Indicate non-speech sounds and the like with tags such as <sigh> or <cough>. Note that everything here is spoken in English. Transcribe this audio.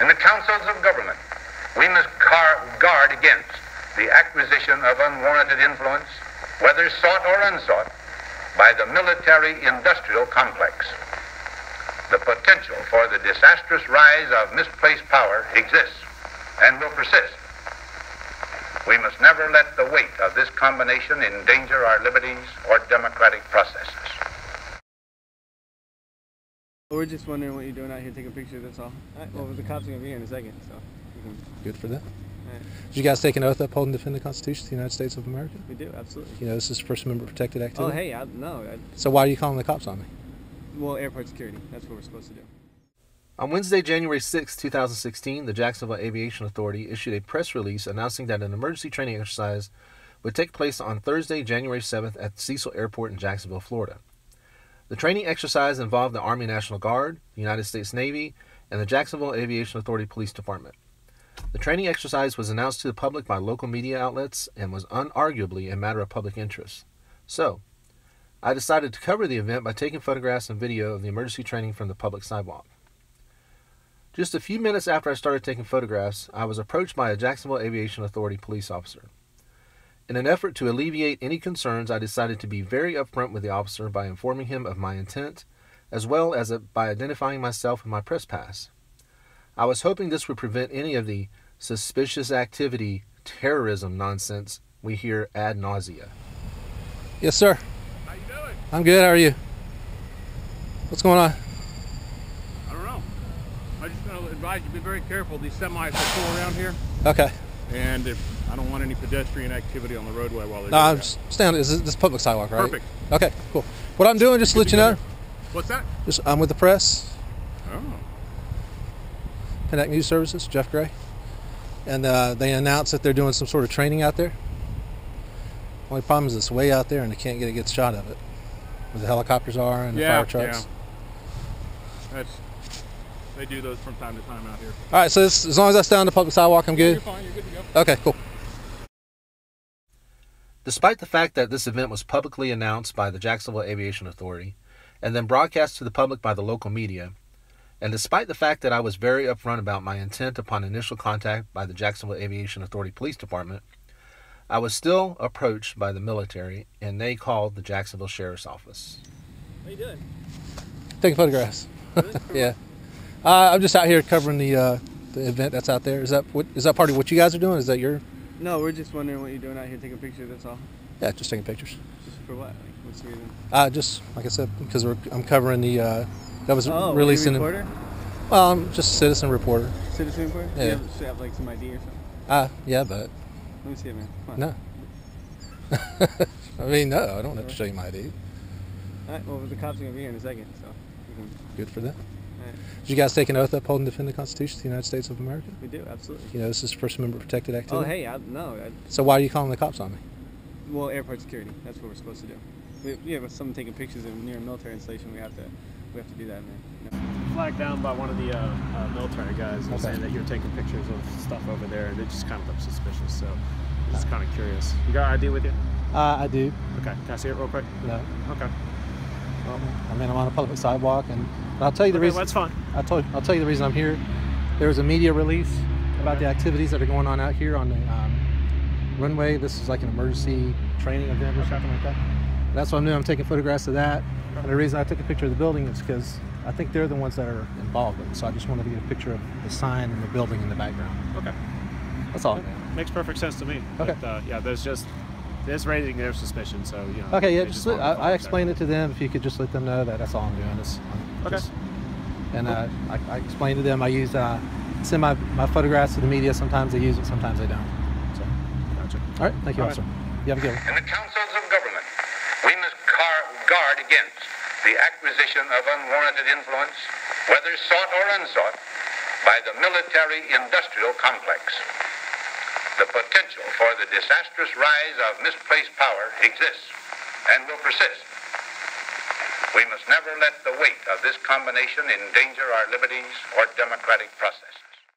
In the councils of government, we must guard against the acquisition of unwarranted influence, whether sought or unsought, by the military industrial complex. The potential for the disastrous rise of misplaced power exists and will persist. We must never let the weight of this combination endanger our liberties or democratic processes. We're just wondering what you're doing out here taking pictures, that's all. All right, well, the cops are going to be here in a second, so we, can, Good for them. all right. Did you guys take an oath uphold and defend the Constitution of the United States of America? we do, absolutely. You know, this is First Amendment protected activity. Oh, hey, I, no. I, So why are you calling the cops on me? well, airport security. That's what we're supposed to do. On Wednesday, January 6, 2016, the Jacksonville Aviation Authority issued a press release announcing that an emergency training exercise would take place on Thursday, January 7th at Cecil Airport in Jacksonville, Florida. The training exercise involved the Army National Guard, the United States Navy, and the Jacksonville Aviation Authority Police Department. The training exercise was announced to the public by local media outlets and was unarguably a matter of public interest. So, I decided to cover the event by taking photographs and video of the emergency training from the public sidewalk. Just a few minutes after I started taking photographs, I was approached by a Jacksonville Aviation Authority police officer. In an effort to alleviate any concerns, I decided to be very upfront with the officer by informing him of my intent, as well as by identifying myself and my press pass. I was hoping this would prevent any of the suspicious activity, terrorism nonsense we hear ad nausea. Yes, sir. How you doing? I'm good. How are you? What's going on? I don't know. I just want to advise you to be very careful. These semis are cool around here, Okay. And if, I don't want any pedestrian activity on the roadway while they're No, I'm just. Is this, this public sidewalk, right? Perfect. Okay, cool. What I'm doing, just to let you know. What's that? just I'm with the press, Oh, PINAC News Services, Jeff Gray, and uh, they announced that they're doing some sort of training out there. Only problem is it's way out there, and they can't get a good shot of it, where the helicopters are and the fire trucks. yeah. That's they do those from time to time out here. All right, so this, as long as I stay on the public sidewalk, I'm good? You're good. fine. You're good to go. Okay, cool. Despite the fact that this event was publicly announced by the Jacksonville Aviation Authority and then broadcast to the public by the local media, and despite the fact that I was very upfront about my intent upon initial contact by the Jacksonville Aviation Authority Police Department, I was still approached by the military and they called the Jacksonville Sheriff's Office. How you doing? Taking photographs. Really? <laughs> Yeah. Uh, I'm just out here covering the uh, the event that's out there. Is that what is that part of what you guys are doing? Is that your? No, we're just wondering what you're doing out here taking pictures, that's all. Yeah, just taking pictures. Just for what? Like, what's the reason? Uh, just like I said, because we're, I'm covering the uh, that was Oh, you a reporter? Well, I'm just a citizen reporter. Citizen reporter? Yeah. You have, should have like some ID or something. Uh, yeah, but Let me see it, man. Come on. no. <laughs> I mean, no, I don't have to show you my ID. All right, well, the cops are going to be here in a second, so Good for them. All right. Did you guys take an oath to uphold and defend the Constitution of the United States of America? we do, absolutely. You know, this is First Amendment protected activity. Oh, hey, I, no. I, So why are you calling the cops on me? well, airport security. That's what we're supposed to do. We, yeah, with someone taking pictures of near a military installation, we have to we have to do that, man. You know? flagged down by one of the uh, uh, military guys and Okay. saying that you're taking pictures of stuff over there, and it just kind of looked suspicious. So I'm just kind of curious. You got ID with you? Uh, I do. Okay, can I see it real quick? No. Okay. Well, I mean, I'm on a public sidewalk, and I'll tell you the okay, reason. well, that's fine. I told, I'll tell you the reason I'm here. There was a media release about the activities that are going on out here on the um, runway. This is like an emergency training event or something like that. That's what I'm doing. I'm taking photographs of that. And the reason I took a picture of the building is because I think they're the ones that are involved with it. So I just wanted to get a picture of the sign and the building in the background. Okay. That's all. Makes perfect sense to me. Okay. But, uh, yeah, there's just there's raising their suspicion, so you know. Okay, yeah. they Just let, I, I explained it to them. If you could just let them know that that's all I'm doing. Is Okay. just- and uh, I, I explained to them I use uh, send my, my photographs to the media. Sometimes they use it, sometimes they don't. So, Gotcha. all right. Thank you, All right. officer. You have a good one. In the councils of government, we must car- guard against the acquisition of unwarranted influence, whether sought or unsought, by the military industrial complex. The potential for the disastrous rise of misplaced power exists and will persist. We must never let the weight of this combination endanger our liberties or democratic process.